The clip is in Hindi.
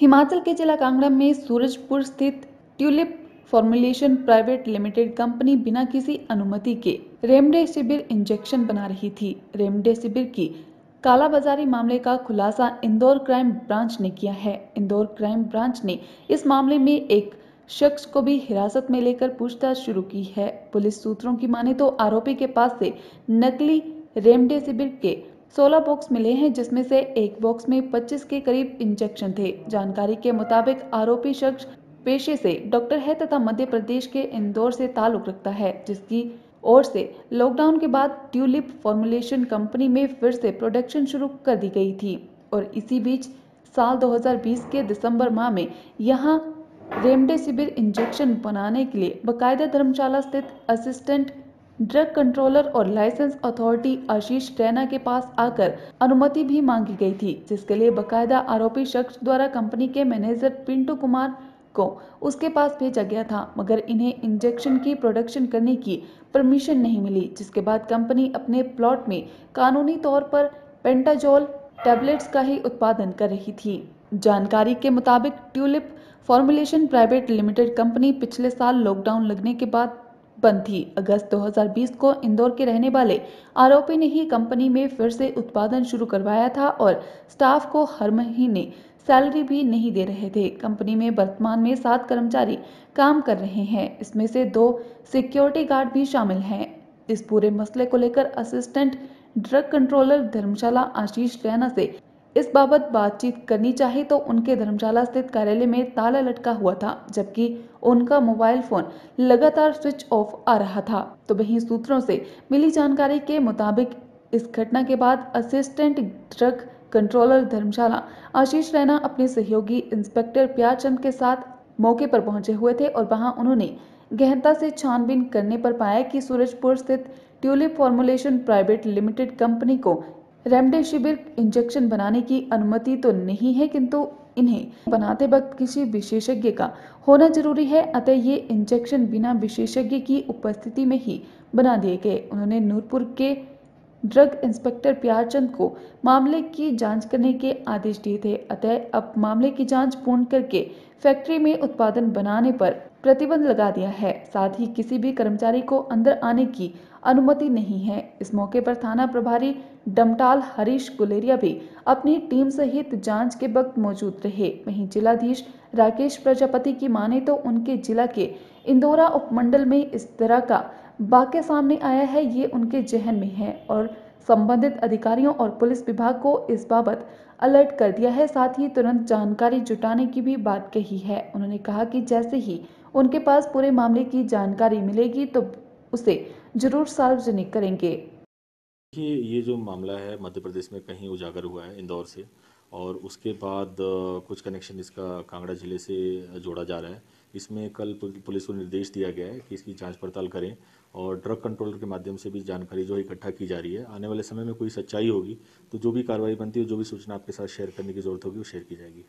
हिमाचल के जिला कांगड़ा में सूरजपुर स्थित Tulip formulation private limited company बिना किसी अनुमति के रेमडेसिविर इंजेक्शन बना रही थी। रेमडेसिविर की कालाबाजारी मामले का खुलासा इंदौर क्राइम ब्रांच ने किया है। इंदौर क्राइम ब्रांच ने इस मामले में एक शख्स को भी हिरासत में लेकर पूछताछ शुरू की है। पुलिस सूत्रों की माने तो आरोपी के पास से नकली रेमडेसिविर के 16 बॉक्स मिले हैं, जिसमें से एक बॉक्स में 25 के करीब इंजेक्शन थे। जानकारी के मुताबिक आरोपी शख्स पेशे से डॉक्टर है तथा मध्य प्रदेश के इंदौर से ताल्लुक रखता है, जिसकी ओर से लॉकडाउन के बाद ट्यूलिप फॉर्मुलेशन कंपनी में फिर से प्रोडक्शन शुरू कर दी गई थी। और इसी बीच साल 2020 के दिसंबर माह में यहाँ रेमडेसिविर इंजेक्शन बनाने के लिए बकायदा धर्मशाला स्थित असिस्टेंट ड्रग कंट्रोलर और लाइसेंस अथॉरिटी आशीष रैना के पास आकर अनुमति भी मांगी गई थी, जिसके लिए बकायदा आरोपी शख्स द्वारा कंपनी के मैनेजर पिंटू कुमार को उसके पास भेजा गया था, मगर इन्हें इंजेक्शन की प्रोडक्शन करने की परमिशन नहीं मिली, जिसके बाद कंपनी अपने प्लॉट में कानूनी तौर पर पेंटाजोल टैबलेट्स का ही उत्पादन कर रही थी। जानकारी के मुताबिक Tulip Formulation Private Limited company पिछले साल लॉकडाउन लगने के बाद बंद थी। अगस्त 2020 को इंदौर के रहने वाले आरोपी ने ही कंपनी में फिर से उत्पादन शुरू करवाया था और स्टाफ को हर महीने सैलरी भी नहीं दे रहे थे। कंपनी में वर्तमान में सात कर्मचारी काम कर रहे हैं। इसमें से दो सिक्योरिटी गार्ड भी शामिल हैं। इस पूरे मसले को लेकर assistant drug controller Dharamshala Ashish Raina से इस बाबत बातचीत करनी चाहिए तो उनके धर्मशाला स्थित कार्यालय में ताला लटका हुआ था, जबकि उनका मोबाइल फ़ोन लगातार स्विच ऑफ़ आ रहा था। तो वहीं सूत्रों से मिली जानकारी के मुताबिक इस घटना के बाद assistant drug controller Dharamshala Ashish Raina अपने सहयोगी इंस्पेक्टर प्यारचंद के साथ मौके पर पहुँचे हुए थे और वहाँ उन्होंने गहनता से छानबीन करने पर पाया कि सूरजपुर स्थित Tulip Formulation Private Limited company को रेमडेसिविर इंजेक्शन बनाने की अनुमति तो नहीं है, किंतु इन्हें बनाते वक्त किसी विशेषज्ञ का होना ज़रूरी है, अतः ये इंजेक्शन बिना विशेषज्ञ की उपस्थिति में ही बना दिए गए। उन्होंने नूरपुर के ड्रग इंस्पेक्टर प्यारचंद को मामले की जाँच करने के आदेश दिए थे, अतः अब मामले की जाँच पूर्ण करके फैक्ट्री में उत्पादन बनाने पर प्रतिबंध लगा दिया है। साथ ही किसी भी कर्मचारी को अंदर आने की अनुमति नहीं है। इस मौके पर थाना प्रभारी डमटाल हरीश गुलेरिया भी अपनी टीम सहित जाँच के वक्त मौजूद रहे। वहीं जिलाधीश राकेश प्रजापति की माने तो उनके जिला के इंदौरा उपमंडल में इस तरह का वाक्य सामने आया है, ये उनके जहन में है और संबंधित अधिकारियों और पुलिस विभाग को इस बाबत अलर्ट कर दिया है। साथ ही तुरंत जानकारी जुटाने की भी बात कही है। उन्होंने कहा कि जैसे ही उनके पास पूरे मामले की जानकारी मिलेगी तो उसे ज़रूर सार्वजनिक करेंगे। देखिए, ये जो मामला है, मध्य प्रदेश में कहीं उजागर हुआ है, इंदौर से, और उसके बाद कुछ कनेक्शन इसका कांगड़ा ज़िले से जोड़ा जा रहा है। इसमें कल पुलिस को निर्देश दिया गया है कि इसकी जाँच पड़ताल करें, और ड्रग कंट्रोलर के माध्यम से भी जानकारी जो है इकट्ठा की जा रही है। आने वाले समय में कोई सच्चाई होगी तो जो भी कार्रवाई बनती है, जो भी सूचना आपके साथ शेयर करने की ज़रूरत होगी, वो शेयर की जाएगी।